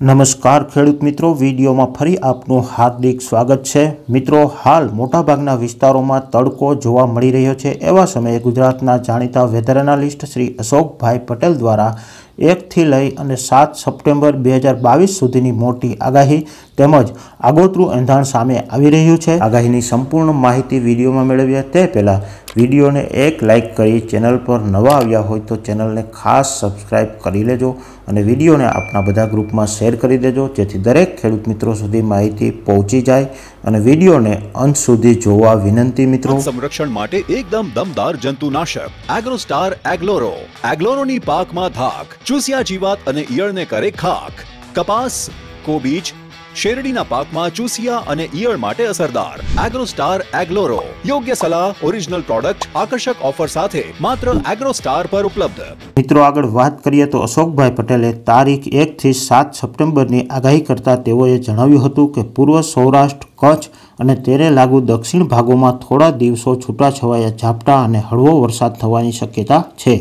નમસ્કાર ખેડૂત મિત્રો, વિડીયોમાં ફરી આપનું હાર્દિક સ્વાગત છે. મિત્રો, હાલ મોટાભાગના વિસ્તારોમાં તડકો જોવા મળી રહ્યો છે. એવા સમયે ગુજરાતના જાણીતા વેધર એનાલિસ્ટ શ્રી અશોકભાઈ પટેલ દ્વારા એકથી લઈ અને સાત સપ્ટેમ્બર બે હજાર બાવીસ સુધીની મોટી આગાહી તેમજ આગોતરું એંધાણ સામે આવી રહ્યું છે. આગાહીની સંપૂર્ણ માહિતી વિડીયોમાં મેળવીએ તે પહેલાં વિડીયોને એક લાઇક કરી ચેનલ પર નવા આવ્યા હોય તો ચેનલને ખાસ સબસ્ક્રાઇબ કરી લેજો અને વિડીયોને આપના બધા ગ્રુપમાં શેર કરી દેજો જેથી દરેક ખેડૂત મિત્રો સુધી માહિતી પહોંચી જાય અને વિડીયોને અંત સુધી જોવા વિનંતી મિત્રો. સંરક્ષણ માટે એકદમ દમદાર જંતુનાશક એગ્રોસ્ટાર એગ્લોરો એગ્લોરોની પાકમાં ધાક, ચૂસિયા જીવાત અને ઈયળને કરે ખાક કપાસ, કોબીજ શેરડીના પાકમાં ચૂસિયા અને ઈયળ માટે અસરદાર. એગ્રોસ્ટાર એગ્લોરો યોગ્ય સલાહ ઓરિજિનલ પ્રોડક્ટ આકર્ષક ઓફર સાથે માત્ર એગ્રોસ્ટાર પર ઉપલબ્ધ. મિત્રો, આગળ વાત કરીએ તો અશોકભાઈ પટેલે તારીખ એકથી સાત સપ્ટેમ્બરની આગાહી કરતા તેઓએ જણાવ્યું હતું કે પૂર્વ સૌરાષ્ટ્ર, કચ્છ અને તેને લાગુ દક્ષિણ ભાગોમાં થોડા દિવસો છૂટાછવાયા ઝાપટા અને હળવો વરસાદ થવાની શક્યતા છે.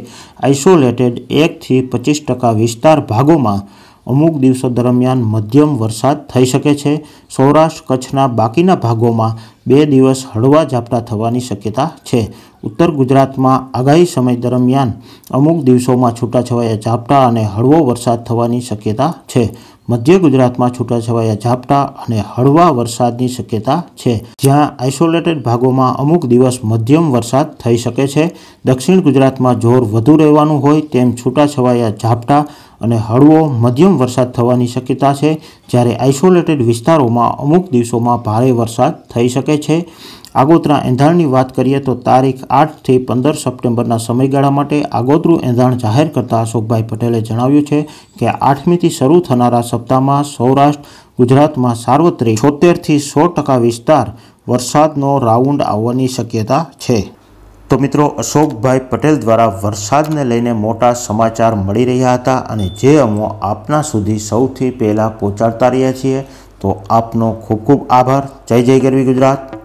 આઇસોલેટેડ એકથી પચીસ ટકા વિસ્તાર ભાગોમાં અમુક દિવસો દરમિયાન મધ્યમ વરસાદ થઈ શકે છે. સૌરાષ્ટ્ર કચ્છના બાકીના ભાગોમાં બે દિવસ હળવા ઝાપટા થવાની શક્યતા છે. ઉત્તર ગુજરાતમાં આગાહી સમય દરમિયાન અમુક દિવસોમાં છૂટાછવાયા ઝાપટા અને હળવો વરસાદ થવાની શક્યતા છે. મધ્ય ગુજરાતમાં છૂટાછવાયા ઝાપટા અને હળવા વરસાદની શક્યતા છે. જ્યાં આઇસોલેટેડ ભાગોમાં અમુક દિવસ મધ્યમ વરસાદ થઈ શકે છે. દક્ષિણ ગુજરાતમાં જોર વધુ રહેવાનું હોય તેમ છૂટાછવાયા ઝાપટા અને હળવો મધ્યમ વરસાદ થવાની શક્યતા છે. જ્યારે આઇસોલેટેડ વિસ્તારોમાં અમુક દિવસોમાં ભારે વરસાદ થઈ શકે છે. આગોતરા એંધાણની વાત કરીએ તો તારીખ આઠથી પંદર સપ્ટેમ્બરના સમયગાળા માટે આગોતરું એંધાણ જાહેર કરતા અશોકભાઈ પટેલે જણાવ્યું છે કે આઠમીથી શરૂ થનારા સપ્તાહમાં સૌરાષ્ટ્ર, ગુજરાતમાં સાર્વત્રિક છોતેરથી સો ટકા વિસ્તાર વરસાદનો રાઉન્ડ આવવાની શક્યતા છે. તો મિત્રો, અશોકભાઈ પટેલ દ્વારા વરસાદને લઈને મોટા સમાચાર મળી રહ્યા હતા અને જે અમો આપના સુધી સૌથી પહેલાં પહોંચાડતા રહ્યા છીએ, તો આપનો ખૂબ ખૂબ આભાર. જય જય ગરવી ગુજરાત.